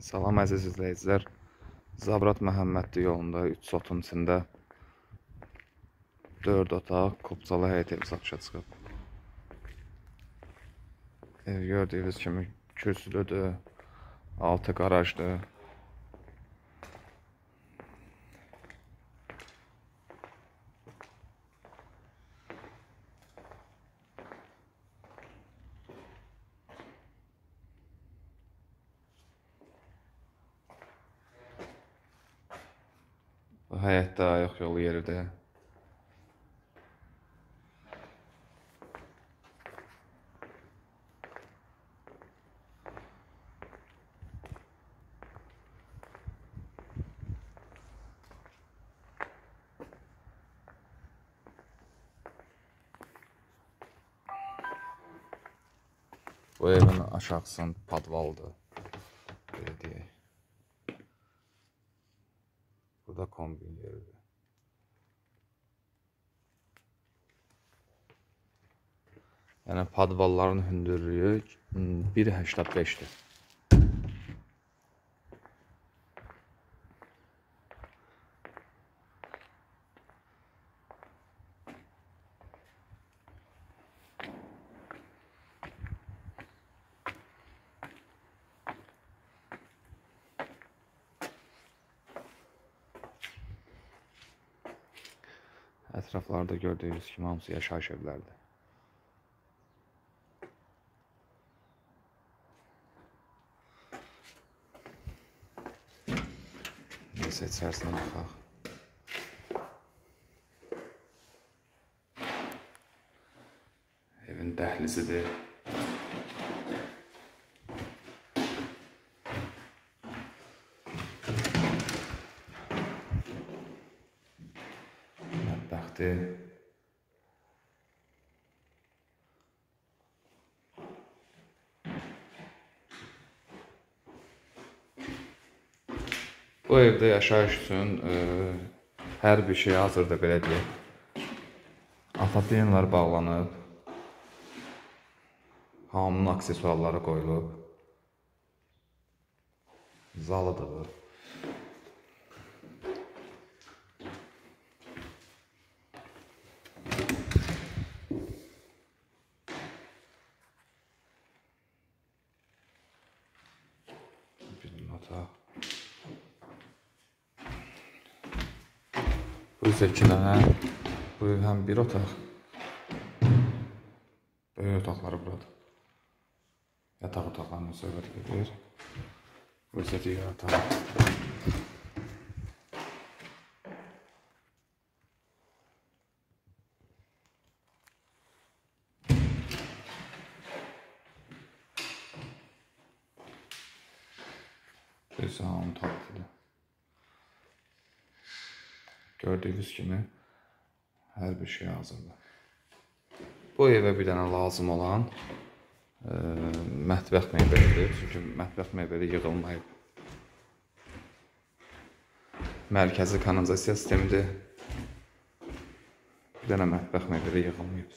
Salam əziz izləyicilər. Zabrat Məhəmmədli yolunda 3 sotun içində 4 otaq, kubcalı həyət evi satışa çıxıb. Ev gördüyünüz kimi kürsülüdür, altı qarajdır. Həyətdə ayaq yolu yeridir. Bu evin aşağısın padvaldır. Belə deyək. Da kombin yeridir. Yəni padvalların hündürlüyü mm, 1.85-dir. Ətraflarda gördüyünüz kimi hamısı yaşayış evləridir. Neysə içərisinə baxaq. Evin dəhlizidir. Mətbəxdir. Bu evdə yaşayış üçün e, hər bir şey hazırdır belə deyək. Atapenlər bağlanıb. Hamının aksesuarları qoyulub. Zalıdır bu. Bir otaq. Bu isə iki dənə. Bu ev həm bir otaq. Böyük otaqları buradır. Yataq otaqlarından söhbət gedir. Bu isə digər otaq. Bu isə hamı taxtıdır. Gördüyünüz kimi hər bir şey hazırdır. Bu evə bir dənə lazım olan e, mətbəx mebelidir. Çünki mətbəx mebeli yığılmayıb. Mərkəzi kanalizasiya sistemidir. Bir dənə mətbəx mebeli yığılmayıb.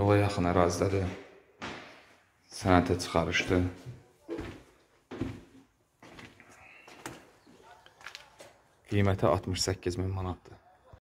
Yola yaxın ərazidədir. Sənətə çıxarışdır. Qiyməti 68 min manatdır.